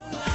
Bye.